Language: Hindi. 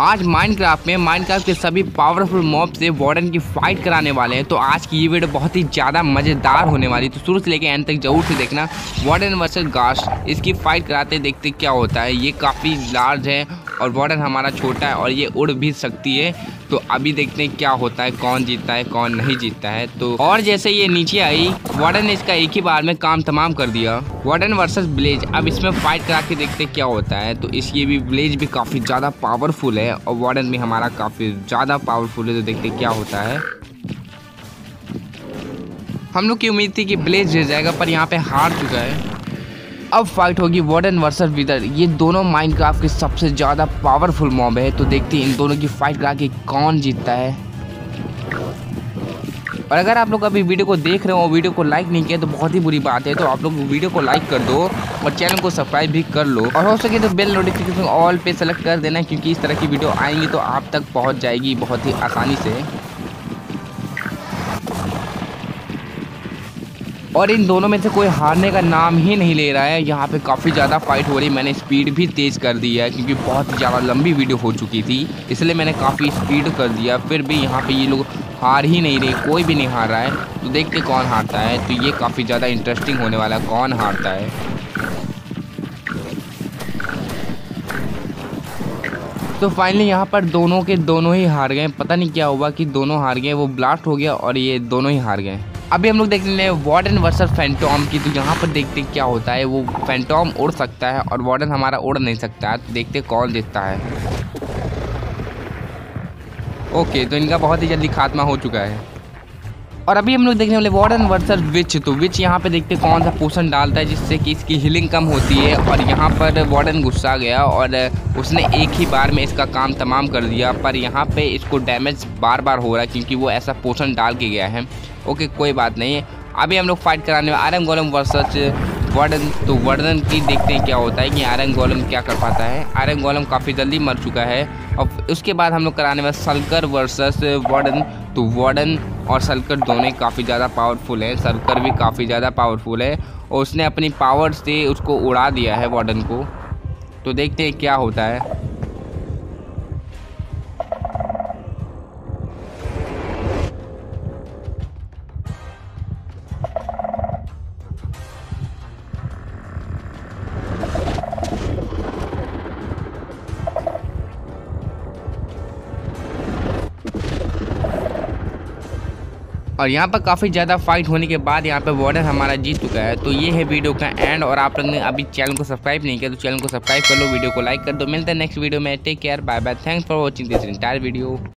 आज माइनक्राफ्ट में माइनक्राफ्ट के सभी पावरफुल मॉब से वार्डन की फाइट कराने वाले हैं तो आज की ये वीडियो बहुत ही ज़्यादा मज़ेदार होने वाली तो शुरू से लेकर एंड तक ज़रूर से देखना। वार्डन वर्सेस गास्ट इसकी फाइट कराते देखते क्या होता है, ये काफ़ी लार्ज है। और वार्डन हमारा छोटा है और ये उड़ भी सकती है। तो अभी देखते हैं क्या होता है, कौन जीतता है, कौन नहीं जीतता है। तो और जैसे ये नीचे आई वार्डन ने इसका एक ही बार में काम तमाम कर दिया। वार्डन वर्सेस ब्लेज अब इसमें फाइट करा के देखते क्या होता है। तो इसलिए भी ब्लेज भी काफ़ी ज़्यादा पावरफुल है और वार्डन भी हमारा काफ़ी ज़्यादा पावरफुल है। तो देखते क्या होता है। हम लोग की उम्मीद थी कि ब्लेज जीत जाएगा, पर यहाँ पे हार चुका है। अब फाइट होगी वार्डन वर्सेस विदर ये दोनों माइनक्राफ्ट के सबसे ज़्यादा पावरफुल मॉब है। तो देखते हैं इन दोनों की फाइट करा के कौन जीतता है। और अगर आप लोग अभी वीडियो को देख रहे हो और वीडियो को लाइक नहीं किया तो बहुत ही बुरी बात है। तो आप लोग वीडियो को लाइक कर दो और चैनल को सब्सक्राइब भी कर लो। और हो सके तो बेल नोटिफिकेशन ऑल पे सेलेक्ट कर देना, क्योंकि इस तरह की वीडियो आएँगी तो आप तक पहुँच जाएगी बहुत ही आसानी से। और इन दोनों में से कोई हारने का नाम ही नहीं ले रहा है। यहाँ पे काफ़ी ज़्यादा फाइट हो रही है। मैंने स्पीड भी तेज़ कर दी है, क्योंकि बहुत ज़्यादा लंबी वीडियो हो चुकी थी। इसलिए मैंने काफ़ी स्पीड कर दिया। फिर भी यहाँ पे ये लोग हार ही नहीं रहे। कोई भी नहीं हार रहा है। तो देखते कौन हारता है। तो ये काफ़ी ज़्यादा इंटरेस्टिंग होने वाला है। कौन हारता है? तो फाइनली यहाँ पर दोनों के दोनों ही हार गए। पता नहीं क्या हुआ कि दोनों हार गए। वो ब्लास्ट हो गया और ये दोनों ही हार गए। अभी हम लोग देख रहे हैं वार्डन वर्सेस फैंटोम की तो यहाँ पर देखते क्या होता है। वो फैंटोम उड़ सकता है और वार्डन हमारा उड़ नहीं सकता। है तो देखते कौन जीतता है। ओके तो इनका बहुत ही जल्दी खात्मा हो चुका है। और अभी हम लोग देखने वाले वार्डन वर्सेस विच तो विच यहाँ पे देखते कौन सा पोषण डालता है, जिससे कि इसकी हीलिंग कम होती है। और यहाँ पर वार्डन गुस्सा गया और उसने एक ही बार में इसका काम तमाम कर दिया, पर यहाँ पे इसको डैमेज बार बार हो रहा है, क्योंकि वो ऐसा पोषण डाल के गया है। ओके, कोई बात नहीं। अभी हम लोग फाइट कराने में आरम गोलम वर्सेस वर्डन तो वर्डन की देखते हैं क्या होता है कि आयरन गोलम क्या कर पाता है। आयरन गोलम काफ़ी जल्दी मर चुका है। और उसके बाद हम लोग कराने में सलकर वर्सेस वर्डन तो वार्डन और सलकर दोनों काफ़ी ज़्यादा पावरफुल हैं। सलकर भी काफ़ी ज़्यादा पावरफुल है। और उसने अपनी पावर से उसको उड़ा दिया है वार्डन को। तो देखते हैं क्या होता है। और यहाँ पर काफ़ी ज़्यादा फाइट होने के बाद यहाँ पर वार्डन हमारा जीत चुका है। तो ये है वीडियो का एंड और आप लोग ने अभी चैनल को सब्सक्राइब नहीं किया तो चैनल को सब्सक्राइब कर लो वीडियो को लाइक कर दो। मिलते हैं नेक्स्ट वीडियो में। Take care bye bye thanks for watching this entire video